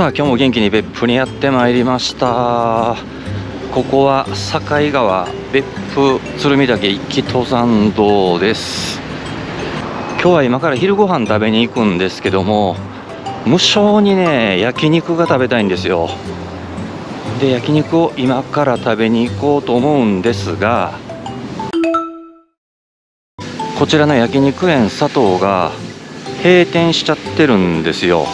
さあ今日も元気に別府にやってまいりました。ここは境川別府鶴見岳一気登山道です。今日は今から昼ご飯食べに行くんですけども無性にね焼肉が食べたいんですよ。で焼肉を今から食べに行こうと思うんですがこちらの焼肉園佐藤が閉店しちゃってるんですよ。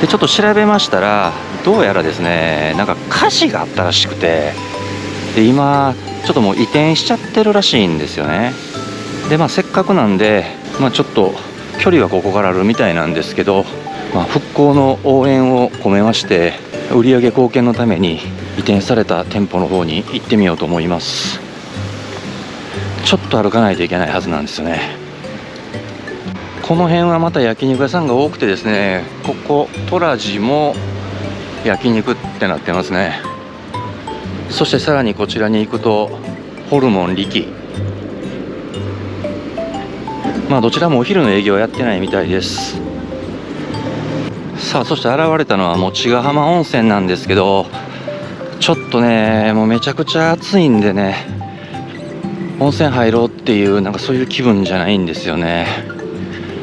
でちょっと調べましたらどうやらですねなんか火事があったらしくてで今ちょっともう移転しちゃってるらしいんですよね。でまあせっかくなんで、まあ、ちょっと距離はここからあるみたいなんですけど、まあ、復興の応援を込めまして売上貢献のために移転された店舗の方に行ってみようと思います。ちょっと歩かないといけないはずなんですよね。この辺はまた焼肉屋さんが多くてですねここトラジも焼肉ってなってますね。そしてさらにこちらに行くとホルモン力。まあどちらもお昼の営業はやってないみたいです。さあそして現れたのはもう千ヶ浜温泉なんですけどちょっとねもうめちゃくちゃ暑いんでね温泉入ろうっていうなんかそういう気分じゃないんですよね。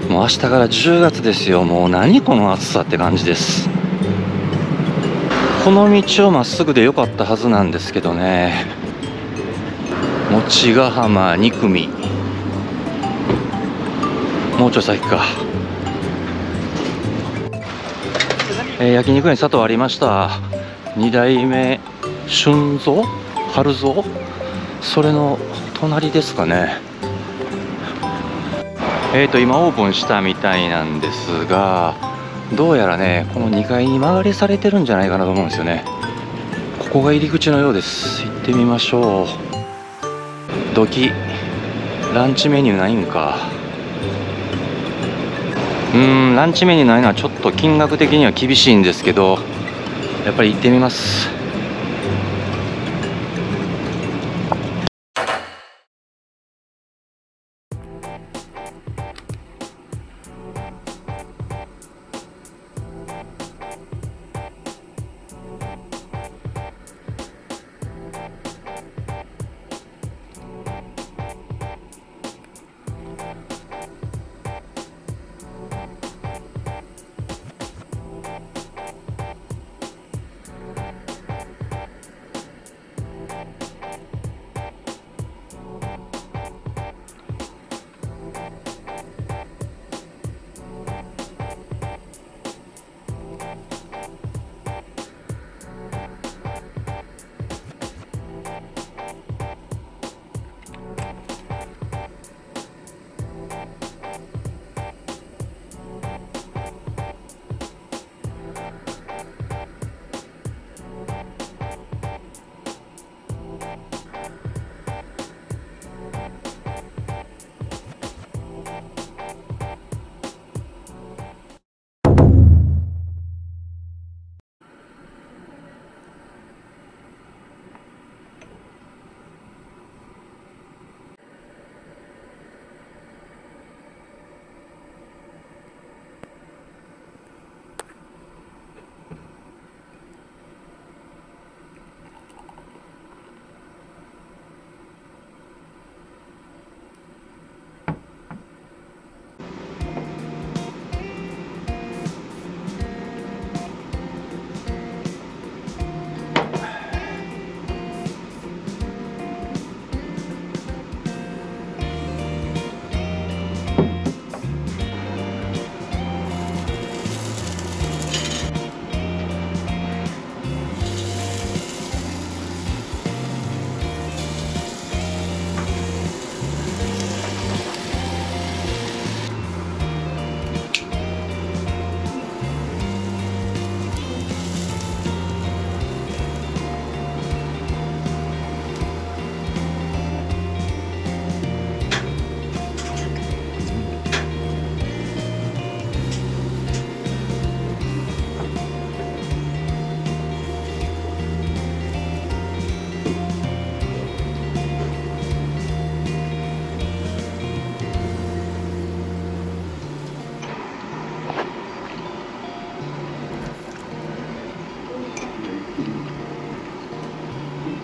もう明日から10月ですよ。もう何この暑さって感じです。この道をまっすぐで良かったはずなんですけどね。持ヶ浜2組。もうちょい先か。えー、焼肉園佐藤ありました。2代目春蔵？春蔵？それの隣ですかね。えーと今オープンしたみたいなんですがどうやらねこの2階に曲がりされてるんじゃないかなと思うんですよね。ここが入り口のようです。行ってみましょう。ドキ。ランチメニューないんか。うーんランチメニューないのはちょっと金額的には厳しいんですけどやっぱり行ってみます。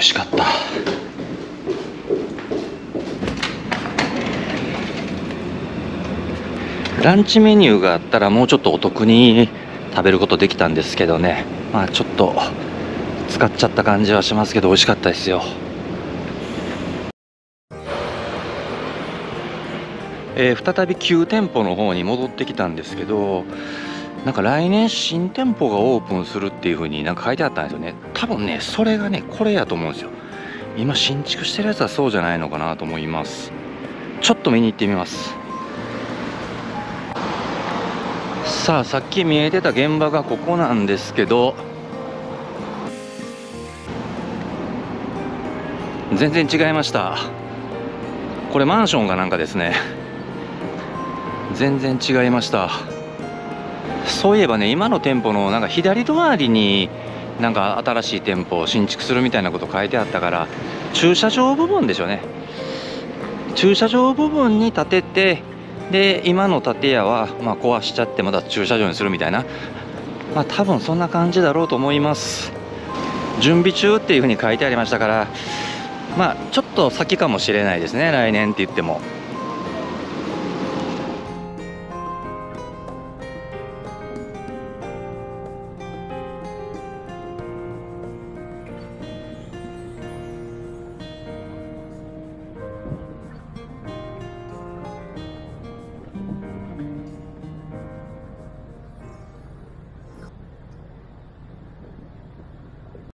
味しかった。ランチメニューがあったらもうちょっとお得に食べることできたんですけどね。まあちょっと使っちゃった感じはしますけど美味しかったですよ。えー再び旧店舗の方に戻ってきたんですけどなんか来年新店舗がオープンするっていう風になんか書いてあったんですよね。多分ねそれがねこれやと思うんですよ。今新築してるやつはそうじゃないのかなと思います。ちょっと見に行ってみます。さあさっき見えてた現場がここなんですけど全然違いました。これマンションかなんかですね。全然違いました。そういえばね今の店舗のなんか左隣になんか新しい店舗を新築するみたいなこと書いてあったから駐車場部分でしょうね。駐車場部分に建ててで今の建屋はま壊しちゃってまた駐車場にするみたいな。まあ多分そんな感じだろうと思います。準備中っていうふうに書いてありましたからまあちょっと先かもしれないですね来年って言っても。